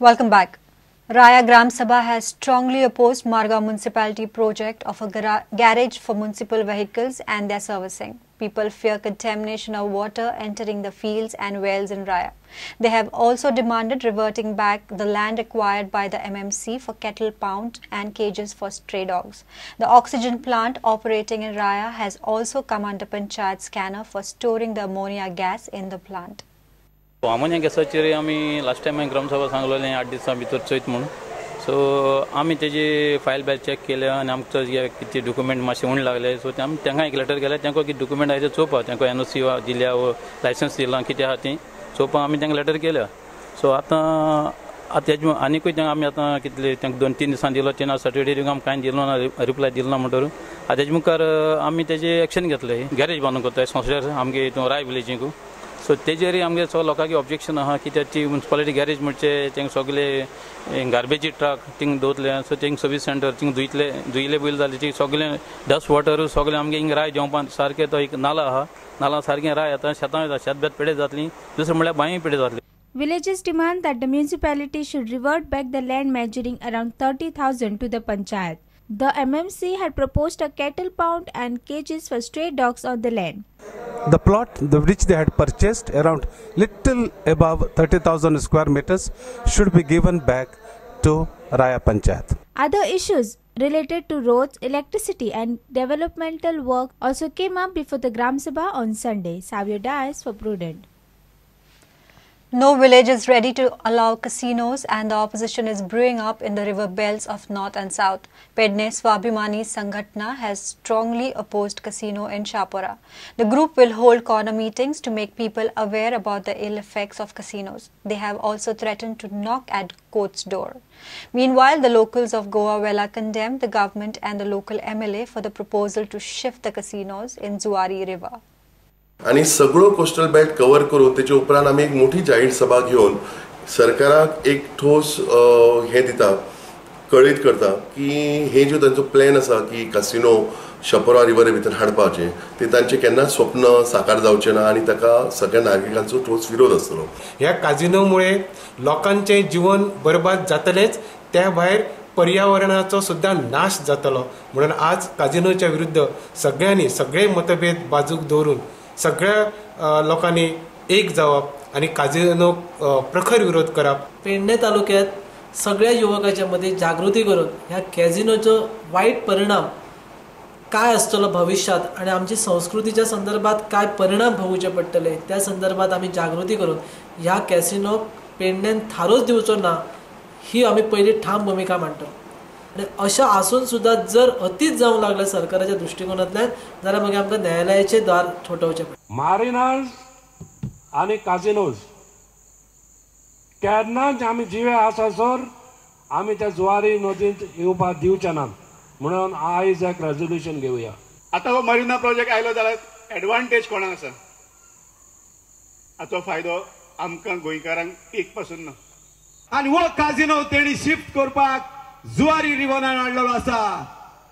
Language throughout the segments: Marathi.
Welcome back. Raya Gram Sabha has strongly opposed Marga municipality project of a gara- garage for municipal vehicles and their servicing. People fear contamination of water entering the fields and wells in Raya. They have also demanded reverting back the land acquired by the MMC for cattle pound and cages for stray dogs. The oxygen plant operating in Raya has also come under panchayat scanner for storing the ammonia gas in the plant. आमोन्या गॅसाचेर आमी लास्ट टायम ग्रामसभा सांगलेलें आठ दिसां भितर चयत म्हणून. सो आमी तेजी फायल बॅल चॅक केल्या आनी आमचो कितें डॉक्युमेंट मातशें उण लागले सो ते आमी तांकां एक लेटर केलें तांकां कितें डॉक्युमेंट आहा ते चोवपा तांकां एन ओ सी दिल्या वो लायसन्स दिलां कितें आहा ती चोवपा आमी तांकां लेटर केल्या सो आतां आतां तेजे आनीकूय तांकां आमी आतां कितले तांकां दोन तीन दिसां दिलो तेन्ना सॅटर्डे आमकां कांय दिलो ना रिप्लाय दिलो ना म्हणटर आतां तेजे मुखार आमी तेजे एक्शन घेतले गॅरेज बांदूंक कोत्ताय संवसार आमगे हितून राय विलेजीकू सो तेजेर आमगे सो लोकांगे ऑब्जेक्शन आहा कित्याक ती म्युन्सिपालिटी गॅरेज म्हणचे तेंक सगळे गार्बेजी ट्रक थिंग दवरले सो थिंग सर्वीस सेंटर थिंग धुयतले धुयले बैल जाले ती सगळे डस्ट वॉटर सगळे आमगे हिंग राय जेवपान सारकें तो एक नाला आहा नाला सारकें राय आतां शेतां येता शेतभेत पेडे जातली दुसरें म्हणल्यार बांय पेडे जातली Villages demand that the municipality should revert back the land measuring around 30,000 to the panchayat. The MMC had proposed a cattle pound and cages for stray dogs on the land. The plot the, which they had purchased around little above 30,000 square meters should be given back to Raya Panchayat. Other issues related to roads, electricity, and developmental work also came up before the Gram Sabha on Sunday. Savio Dias for Prudent. No village is ready to allow casinos and the opposition is brewing up in the river belts of north and south. Pedne Swabhimani Sangatna has strongly opposed casino in Shapura. The group will hold corner meetings to make people aware about the ill effects of casinos. They have also threatened to knock at court's door. Meanwhile, the locals of Goa Vela condemned the government and the local MLA for the proposal to shift the casinos in Zuari River. आणि सगळो कोस्टल बेल्ट कव्हर करून तेचे उपरांत आमी एक मोठी जाहीर सभा घेवन सरकाराक एक ठोस हे दिता कळीत करता की हे ज्यो तांचो प्लॅन आसा की कसिनो शपोरा रिवर भितर हाडपाचे ते तांचे केन्ना स्वप्न साकार जावचे ना आनी ताका सगळ्या नागरिकांचो ठोस विरोध आसतलो ह्या काजिनोमुळे लोकांचे जीवन बरबाद जातलेच त्या भायर पर्यावरणाचो सुद्दां नाश जातलो. म्हणून आज काजिनोच्या विरुद्ध सगळ्यांनी सगळे मतभेद बाजूक दवरून सगळ्या लोकांनी एक जावप आणि काजिनो प्रखर विरोध करप पेडणे तालुक्यात सगळ्या युवकांच्या मध्ये जागृती करून ह्या कॅझिनोचो वाईट परिणाम काय आसतलो भविष्यात आणि आमची संस्कृतीच्या संदर्भात काय परिणाम भोगूचे पडटले त्या संदर्भात आम्ही जागृती करून ह्या कॅसिनो पेडण्यान थारोच दिवचो ना ही आम्ही पहिली ठाम भूमिका मांडतो. आणि अशा आसून सुद्धा जर अतीच जावंक लागले सरकाराच्या दृष्टिकोनांतल्यान जाल्यार मागीर आमकां न्यायालयाचे द्वार ठोठवचे पडटा मारिनाज आनी काजिनोज केन्नाच आमी जिवे आसासर आमी त्या जुवारी नदींत येवपाक दिवचे ना म्हणून आयज एक रेजोल्युशन घेवया आतां हो मरिना प्रोजेक्ट आयलो जाल्यार एडवांटेज कोणाक आसा हाचो फायदो आमकां गोंयकारांक एक पासून ना. आनी हो काजिनो तेणी शिफ्ट करपाक जुवारी रिबनान हाडलेलो आसा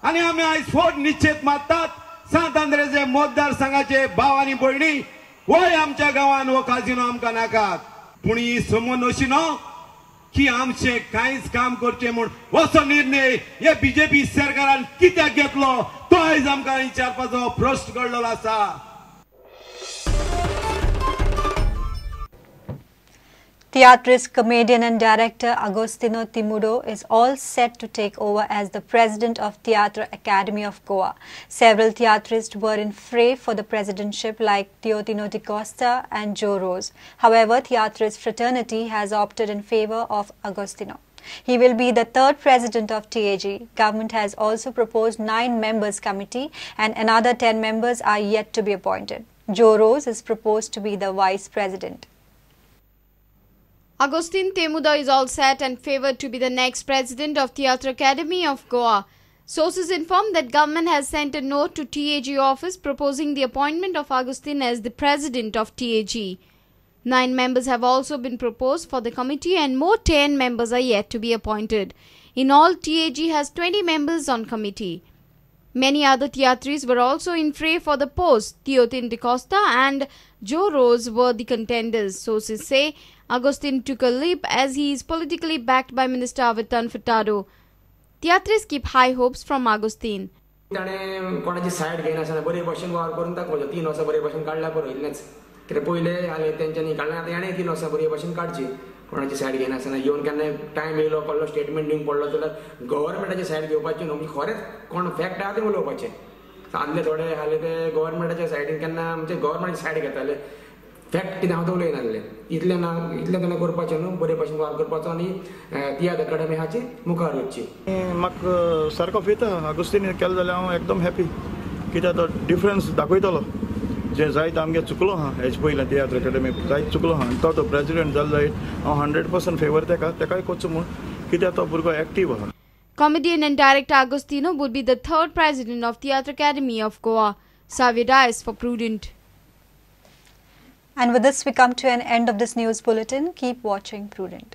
आनी आमी आयज फोट निश्चित मारतात सांत आंद्रेचे मतदारसंघाचे भाव आनी भयणी वय आमच्या गांवान हो काजिनो आमकां नाकात. पूण ही समन अशी नो की आमचे कांयच काम करचे म्हूण असो निर्णय हे बीजेपी सरकारान कित्याक घेतलो? तो आयज आमकां विचारपाचो प्रश्न घडलेलो आसा Theatrist, comedian and director Agostino Timudo is all set to take over as the president of Theatre Academy of Goa. Several theatrists were in fray for the presidentship like Teotino Di Costa and Joe Rose. However, theatrist fraternity has opted in favor of Agostino. He will be the third president of TAG. Government has also proposed nine members committee and another 10 members are yet to be appointed. Joe Rose is proposed to be the vice president. Agustin Temuda is all set and favored to be the next president of Theatre Academy of Goa. Sources inform that government has sent a note to TAG office proposing the appointment of Agustin as the president of TAG. Nine members have also been proposed for the committee and more 10 members are yet to be appointed. In all, TAG has 20 members on committee. Many other theatres were also in fray for the post. Teotin de Costa and Joe Rose were the contenders. Sources say Agustin took a leap as he is politically backed by Minister Avitan Furtado. Theatres keep high hopes from Agustin. ताणें कोणाची सायड घेयनासतना बरे भशेन वावर करून दाखोवचो तीन वर्सां बरे भशेन काडल्या पुरो इतलेंच कित्याक पयले जालें तेंच्यांनी काडलें आतां हेणें तीन वर्सां बरे भशेन काडची कोणाची सायड घेयनासतना येवन केन्ना टायम येयलो पडलो स्टेटमेंट दिवंक पडलो जाल्यार गव्हर्मेंटाची सायड घेवपाची न्हू म्हणजे खरेंच कोण फॅक्ट आहा तें उलोवपाचें सांगले थोडे आले ते गव्हर्मेंटाच्या सायडीन केन्ना म्हणजे गव्हर्मेंटाची सायड घेताले. फॅक्ट कितें हांव तो उलयनासलें इतलें ना इतलें केन्ना करपाचें न्हू बरे भशेन वार करपाचो आनी तियाद अकाडमी हाची मुखार वचची म्हाका सारको फेत आहा केलो जाल्यार हांव एकदम हॅपी कित्याक तो डिफरन्स दाखयतलो जे जायत आमगे चुकलो हा हेज पोईल तियात्र अकॅडमी जायत चुकलो हा. तो तो प्रेसिडेंट जाल्लो जायत हंड्रेड पर्संट फेवर तेका तेकाय कोच म्हण किद्या तो भुरगो एक्टिव आहा comedian and director Agostino would be the third president of Tiatr Academy of Goa Save Dias for Prudent and with this we come to an end of this news bulletin keep watching Prudent